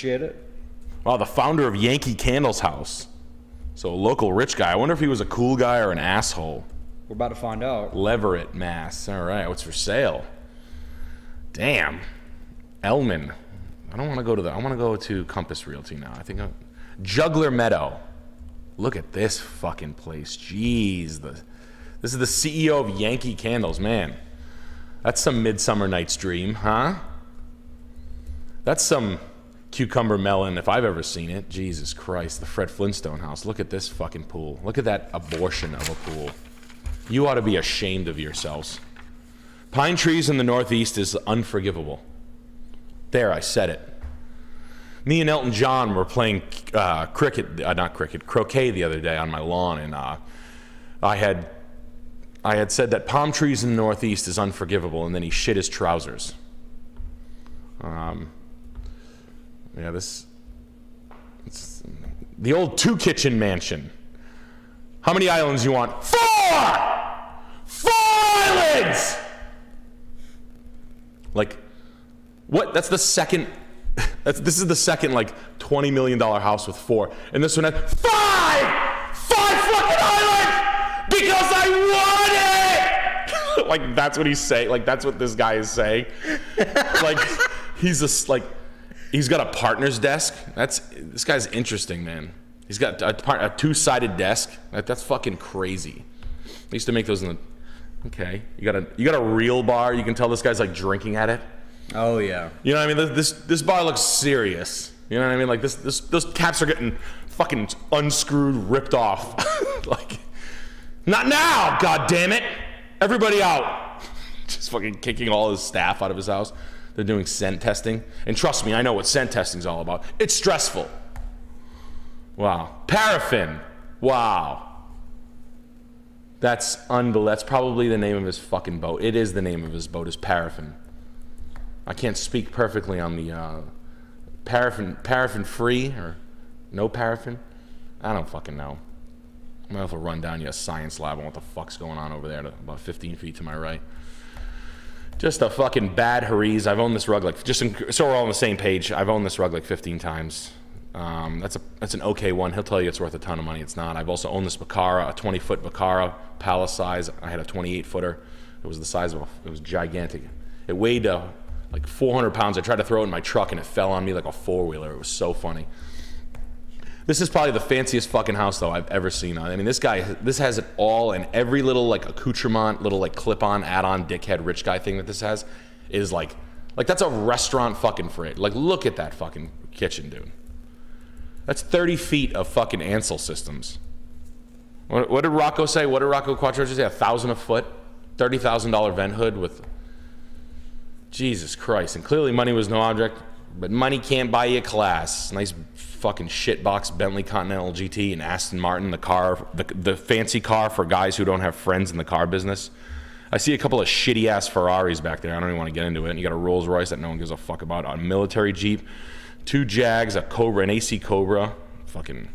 Appreciate it. Wow, the founder of Yankee Candles House. So a local rich guy. I wonder if he was a cool guy or an asshole. We're about to find out. Leverett, Mass. All right, what's for sale? Damn. Elliman. I don't want to go to the. I want to go to Compass Realty now. I think. I'm... Juggler Meadow. Look at this fucking place. Jeez, the. This is the CEO of Yankee Candles, man. That's some Midsummer Night's Dream, huh? That's some cucumber melon if I've ever seen it. Jesus Christ, the Fred Flintstone house. Look at this fucking pool. Look at that abortion of a pool. You ought to be ashamed of yourselves. Pine trees in the Northeast is unforgivable. There, I said it. Me and Elton John were playing uh, cricket, uh, not cricket, croquet the other day on my lawn, and uh, I had, I had said that palm trees in the Northeast is unforgivable, and then he shit his trousers. Um, yeah, this. It's the old two kitchen mansion. How many islands you want? Four! Four islands! Like, what? That's the second. That's, this is the second, like, $20 million house with four. And this one has five! Five fucking islands! Because I want it! like, that's what he's saying. Like, that's what this guy is saying. like, he's just, like, he's got a partner's desk. That's, this guy's interesting, man. He's got a, part, a two-sided desk. That, that's fucking crazy. I used to make those in the. Okay, you got a you got a real bar. You can tell this guy's like drinking at it. Oh yeah. You know what I mean? This this bar looks serious. You know what I mean? Like this this those caps are getting fucking unscrewed, ripped off. like, not now! God damn it! Everybody out! Just fucking kicking all his staff out of his house. They're doing scent testing, and trust me, I know what scent testing is all about. It's stressful. Wow. Paraffin. Wow. That's unbelievable. That's probably the name of his fucking boat. It is the name of his boat. Is paraffin. I can't speak perfectly on the uh, paraffin paraffin free or no paraffin. I don't fucking know. I'm gonna have to run down your science lab on what the fuck's going on over there, to about 15 feet to my right. Just a fucking bad Heriz. I've owned this rug like just so we're all on the same page. I've owned this rug like 15 times. Um, that's a that's an okay one. He'll tell you it's worth a ton of money. It's not. I've also owned this Bacara, a 20 foot Bacara, palace size. I had a 28 footer. It was the size of a, it was gigantic. It weighed uh, like 400 pounds. I tried to throw it in my truck and it fell on me like a four wheeler. It was so funny. This is probably the fanciest fucking house though I've ever seen. I mean, this guy, this has it all, and every little like accoutrement, little like clip-on, add-on, dickhead, rich guy thing that this has is like, like that's a restaurant fucking fridge. Like, look at that fucking kitchen, dude. That's 30 feet of fucking Ansul systems. What, what did Rocco say? What did Rocco Quattrochi say? A thousand a foot, thirty thousand dollar vent hood with. Jesus Christ! And clearly, money was no object. But money can't buy you a class. Nice fucking shitbox Bentley Continental GT and Aston Martin, the car, the, the fancy car for guys who don't have friends in the car business. I see a couple of shitty ass Ferraris back there. I don't even want to get into it. And you got a Rolls Royce that no one gives a fuck about, a military Jeep, two Jags, a Cobra, an AC Cobra, fucking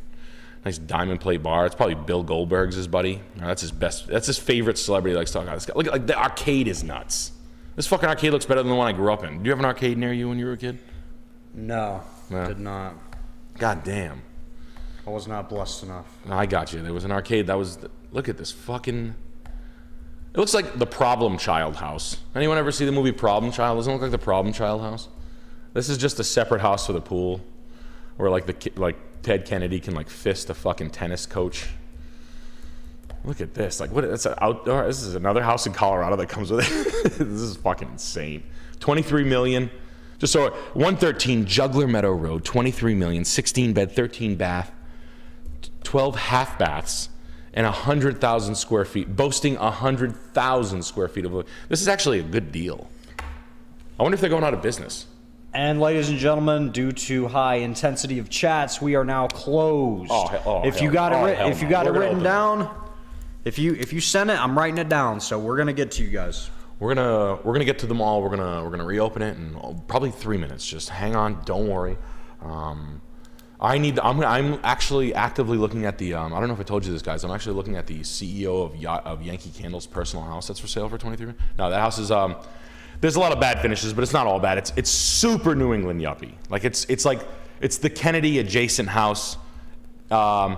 nice diamond plate bar. It's probably Bill Goldberg's his buddy. That's his best. That's his favorite celebrity. Likes to talk about this guy. Look, like the arcade is nuts. This fucking arcade looks better than the one I grew up in. Do you have an arcade near you when you were a kid? No, Yeah. did not. God damn. I was not blessed enough. No, I got you. There was an arcade that was. Look at this fucking. It looks like the Problem Child house. Anyone ever see the movie Problem Child? Doesn't it look like the Problem Child house? This is just a separate house for the pool, where like the like Ted Kennedy can like fist a fucking tennis coach. Look at this. Like what? It's an outdoor. This is another house in Colorado that comes with it. this is fucking insane. Twenty-three million. Just so 113 Juggler Meadow Road, 23 million, 16 bed, 13 bath, 12 half baths, and 100,000 square feet, boasting 100,000 square feet of living. This is actually a good deal. I wonder if they're going out of business. And ladies and gentlemen, due to high intensity of chats, we are now closed. Oh, oh, if you got it, oh, hell if you got We're it written down, if you if you sent it, I'm writing it down. So we're gonna get to you guys. We're gonna we're gonna get to the mall. We're gonna we're gonna reopen it in probably three minutes. Just hang on. Don't worry. Um, I need. I'm I'm actually actively looking at the. Um, I don't know if I told you this, guys. I'm actually looking at the CEO of of Yankee Candles personal house that's for sale for 23. No, that house is. Um, there's a lot of bad finishes, but it's not all bad. It's it's super New England yuppie. Like it's it's like It's the Kennedy adjacent house. Um,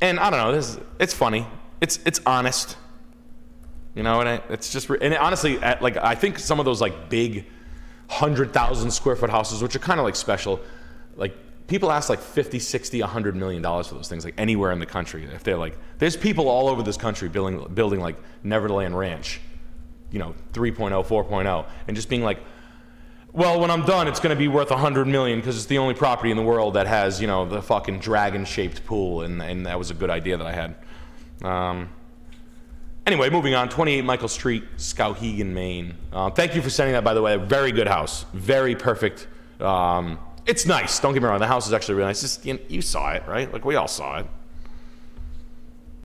and I don't know. This it's funny. It's it's honest. You know, and it, it's just and it, honestly, at, like I think some of those like big hundred thousand square foot houses, which are kind of like special, like people ask like 50, 60, 100 million dollars for those things, like anywhere in the country. If they're like, there's people all over this country building building like Neverland Ranch, you know, 3.0, 4.0, and just being like, well, when I'm done, it's going to be worth 100 million because it's the only property in the world that has, you know, the fucking dragon-shaped pool, and, and that was a good idea that I had. Um, anyway, moving on. 28 Michael Street, Skowhegan, Maine. Uh, thank you for sending that, by the way. Very good house. Very perfect. Um, it's nice. Don't get me wrong. The house is actually really nice. Just, you, you saw it, right? Like we all saw it.